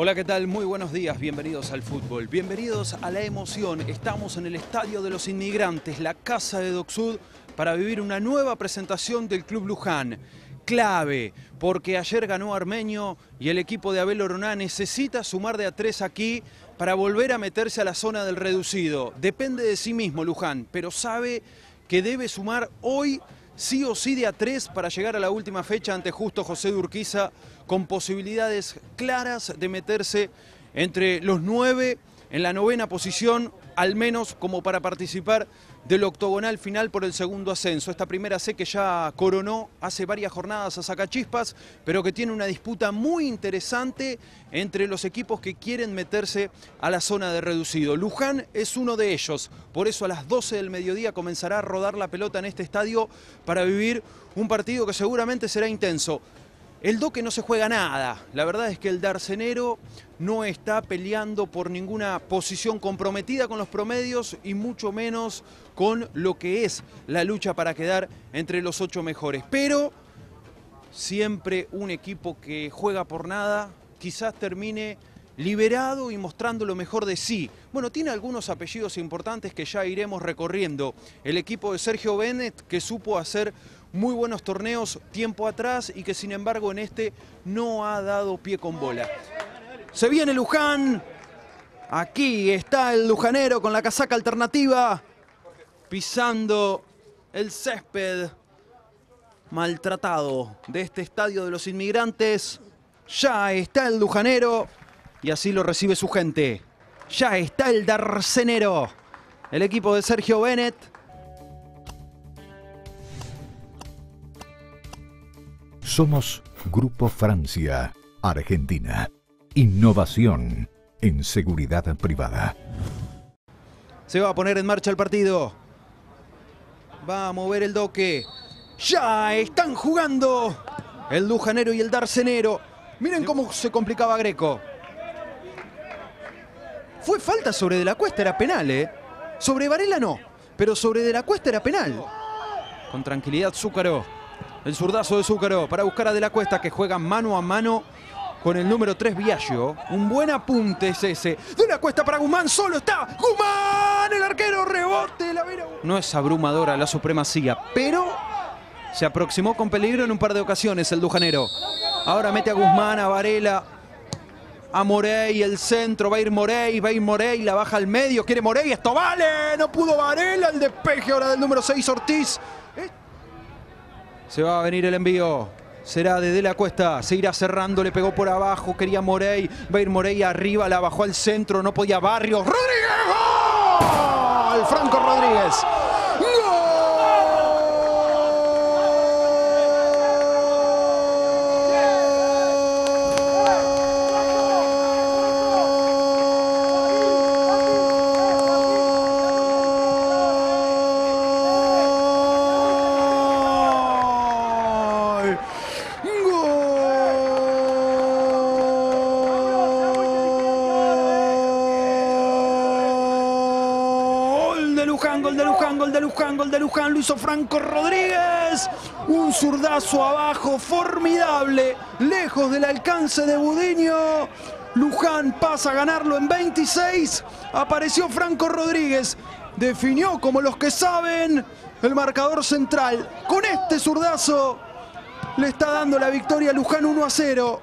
Hola, ¿qué tal? Muy buenos días, bienvenidos al fútbol, bienvenidos a la emoción. Estamos en el Estadio de los Inmigrantes, la casa de Docsud, para vivir una nueva presentación del Club Luján. Clave, porque ayer ganó Armenio y el equipo de Abel Oroná necesita sumar de a tres aquí para volver a meterse a la zona del reducido. Depende de sí mismo Luján, pero sabe que debe sumar hoy sí o sí de a tres para llegar a la última fecha ante justo José Durquiza con posibilidades claras de meterse entre los nueve en la novena posición, al menos como para participar del octogonal final por el segundo ascenso. Esta primera C que ya coronó hace varias jornadas a Sacachispas, pero que tiene una disputa muy interesante entre los equipos que quieren meterse a la zona de reducido. Luján es uno de ellos, por eso a las 12 del mediodía comenzará a rodar la pelota en este estadio para vivir un partido que seguramente será intenso. El Doque no se juega nada. La verdad es que el Darcenero no está peleando por ninguna posición comprometida con los promedios y mucho menos con lo que es la lucha para quedar entre los ocho mejores. Pero siempre un equipo que juega por nada quizás termine liberado y mostrando lo mejor de sí. Bueno, tiene algunos apellidos importantes que ya iremos recorriendo. El equipo de Sergio Bennett que supo hacer muy buenos torneos tiempo atrás y que sin embargo en este no ha dado pie con bola. Se viene Luján. Aquí está el lujanero con la casaca alternativa, pisando el césped maltratado de este estadio de los inmigrantes. Ya está el lujanero y así lo recibe su gente. Ya está el darcenero, el equipo de Sergio Bennett Somos Grupo Francia, Argentina. Innovación en seguridad privada. Se va a poner en marcha el partido. Va a mover el doque. Ya están jugando el Lujanero y el Darcenero. Miren cómo se complicaba Greco. Fue falta sobre De la Cuesta, era penal, ¿eh? Sobre Varela no, pero sobre De la Cuesta era penal. Con tranquilidad, Zúcaro. El zurdazo de Zúcaro para buscar a De la Cuesta que juega mano a mano con el número 3 Viaggio. Un buen apunte es ese. De la Cuesta para Guzmán, solo está Guzmán, el arquero, rebote. No es abrumadora la supremacía, pero se aproximó con peligro en un par de ocasiones el Dujanero. Ahora mete a Guzmán, a Varela, a Morey, el centro, va a ir Morey, va a ir Morey, la baja al medio, quiere Morey, esto vale, no pudo Varela, el despeje ahora del número 6 Ortiz. Se va a venir el envío. Será de De la Cuesta, se irá cerrando, le pegó por abajo, quería Morey, va a ir Morey arriba, la bajó al centro, no podía Barrios. ¡Rodríguez! ¡Gol! Franco Rodríguez. Luján, lo hizo Franco Rodríguez. Un zurdazo abajo formidable, lejos del alcance de Budiño. Luján pasa a ganarlo en 26. Apareció Franco Rodríguez. Definió como los que saben el marcador central. Con este zurdazo le está dando la victoria a Luján 1 a 0.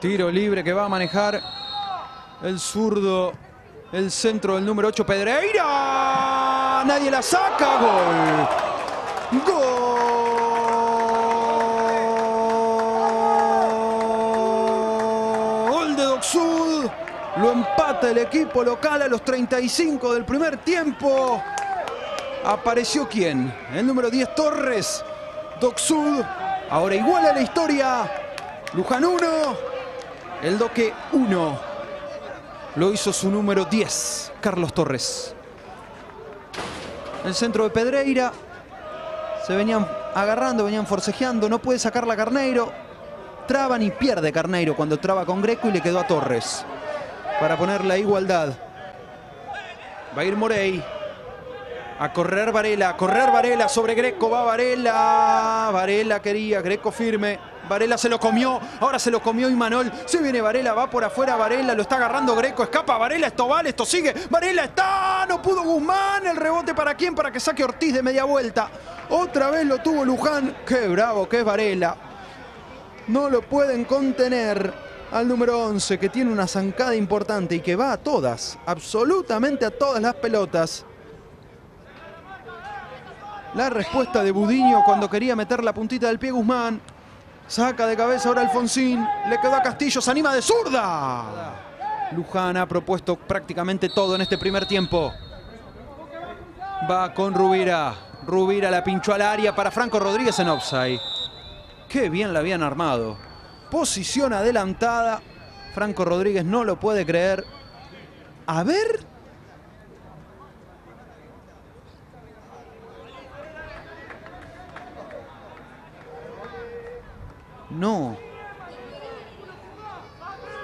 Tiro libre que va a manejar el zurdo, el centro del número 8 Pedreira nadie la saca, gol. Gol de Doxud. Lo empata el equipo local a los 35 del primer tiempo. Apareció quién? El número 10 Torres. Doxud. Ahora iguala la historia. Luján 1. El Doque 1. Lo hizo su número 10, Carlos Torres el centro de Pedreira. Se venían agarrando, venían forcejeando. No puede sacarla Carneiro. Traban y pierde Carneiro cuando traba con Greco y le quedó a Torres. Para poner la igualdad. Va a ir Morey. A correr Varela, a correr Varela sobre Greco, va Varela. Varela quería, Greco firme. Varela se lo comió, ahora se lo comió Imanol. Se viene Varela, va por afuera Varela, lo está agarrando Greco, escapa Varela, esto vale, esto sigue. Varela está, no pudo Guzmán. El rebote para quién? Para que saque Ortiz de media vuelta. Otra vez lo tuvo Luján. Qué bravo que es Varela. No lo pueden contener al número 11 que tiene una zancada importante y que va a todas, absolutamente a todas las pelotas. La respuesta de Budiño cuando quería meter la puntita del pie Guzmán. Saca de cabeza ahora Alfonsín. Le quedó a Castillo. Se anima de zurda. Luján ha propuesto prácticamente todo en este primer tiempo. Va con Rubira. Rubira la pinchó al área para Franco Rodríguez en offside. Qué bien la habían armado. Posición adelantada. Franco Rodríguez no lo puede creer. A ver. No.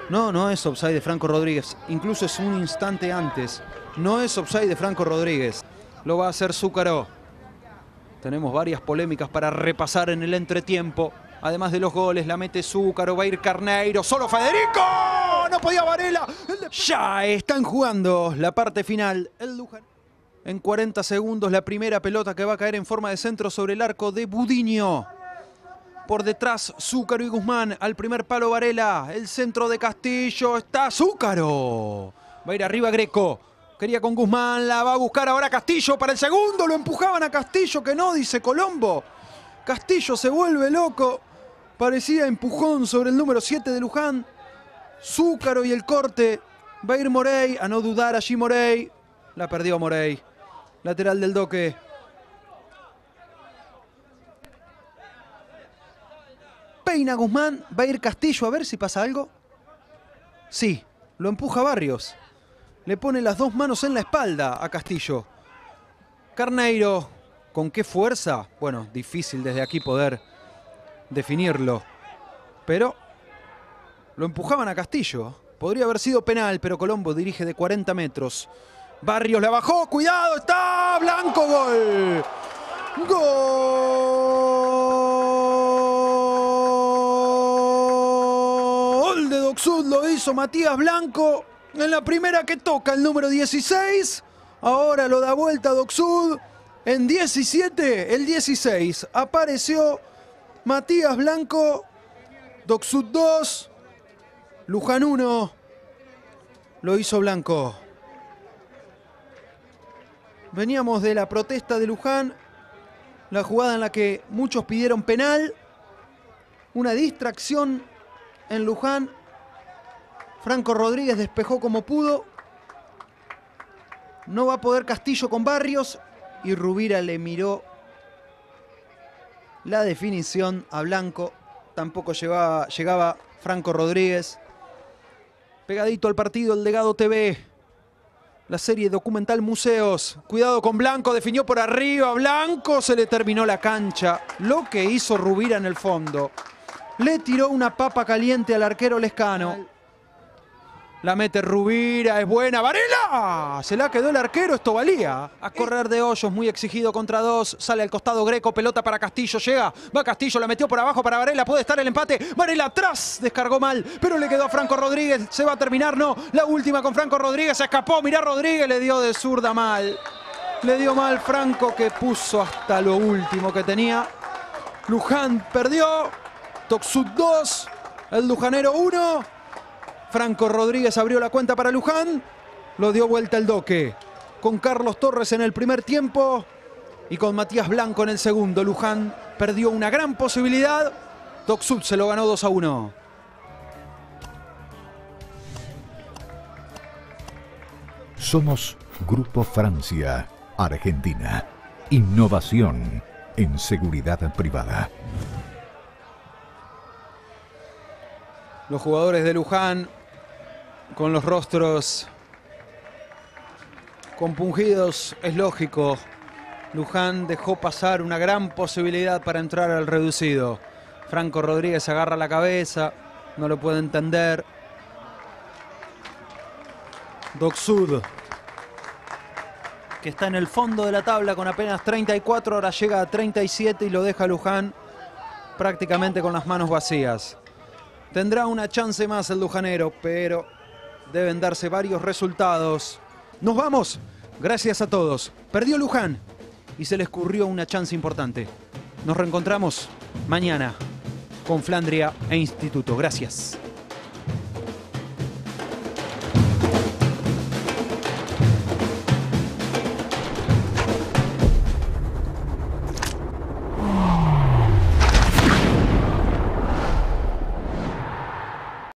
No, no es offside de Franco Rodríguez. Incluso es un instante antes. No es offside de Franco Rodríguez. Lo va a hacer Zúcaro. Tenemos varias polémicas para repasar en el entretiempo. Además de los goles, la mete Zúcaro, va a ir Carneiro, solo Federico. No podía Varela. Ya están jugando la parte final. El Luján. En 40 segundos la primera pelota que va a caer en forma de centro sobre el arco de Budiño. Por detrás, Zúcaro y Guzmán. Al primer palo, Varela. El centro de Castillo. Está Zúcaro. Va a ir arriba Greco. Quería con Guzmán. La va a buscar ahora Castillo para el segundo. Lo empujaban a Castillo. Que no, dice Colombo. Castillo se vuelve loco. Parecía empujón sobre el número 7 de Luján. Zúcaro y el corte. Va a ir Morey. A no dudar allí Morey. La perdió Morey. Lateral del Doque. Peina Guzmán, va a ir Castillo a ver si pasa algo. Sí, lo empuja Barrios. Le pone las dos manos en la espalda a Castillo. Carneiro, ¿con qué fuerza? Bueno, difícil desde aquí poder definirlo. Pero lo empujaban a Castillo. Podría haber sido penal, pero Colombo dirige de 40 metros. Barrios la bajó, cuidado, está Blanco, gol. Gol Doxud lo hizo Matías Blanco en la primera que toca el número 16. Ahora lo da vuelta Doxud. En 17, el 16, apareció Matías Blanco. Doxud 2, Luján 1. Lo hizo Blanco. Veníamos de la protesta de Luján, la jugada en la que muchos pidieron penal, una distracción en Luján. Franco Rodríguez despejó como pudo. No va a poder Castillo con Barrios y Rubira le miró la definición a Blanco. Tampoco llegaba, llegaba Franco Rodríguez. Pegadito al partido el Legado TV la serie documental Museos. Cuidado con Blanco, definió por arriba. Blanco se le terminó la cancha. Lo que hizo Rubira en el fondo. Le tiró una papa caliente al arquero Lescano. La mete Rubira, es buena. ¡Varela! Se la quedó el arquero, esto valía. A correr de hoyos, muy exigido contra dos. Sale al costado Greco, pelota para Castillo, llega. Va Castillo, la metió por abajo para Varela, puede estar el empate. Varela atrás, descargó mal, pero le quedó a Franco Rodríguez. Se va a terminar, no. La última con Franco Rodríguez, se escapó. Mirá Rodríguez, le dio de zurda mal. Le dio mal Franco que puso hasta lo último que tenía. Luján perdió. Toxud 2. El Lujanero 1. Franco Rodríguez abrió la cuenta para Luján. Lo dio vuelta el doque. Con Carlos Torres en el primer tiempo y con Matías Blanco en el segundo. Luján perdió una gran posibilidad. Toxud se lo ganó 2 a 1. Somos Grupo Francia, Argentina. Innovación en seguridad privada. Los jugadores de Luján con los rostros compungidos, es lógico. Luján dejó pasar una gran posibilidad para entrar al reducido. Franco Rodríguez agarra la cabeza, no lo puede entender. Doxud que está en el fondo de la tabla con apenas 34, ahora llega a 37 y lo deja Luján prácticamente con las manos vacías. Tendrá una chance más el Lujanero, pero deben darse varios resultados. Nos vamos. Gracias a todos. Perdió Luján y se le escurrió una chance importante. Nos reencontramos mañana con Flandria e Instituto. Gracias.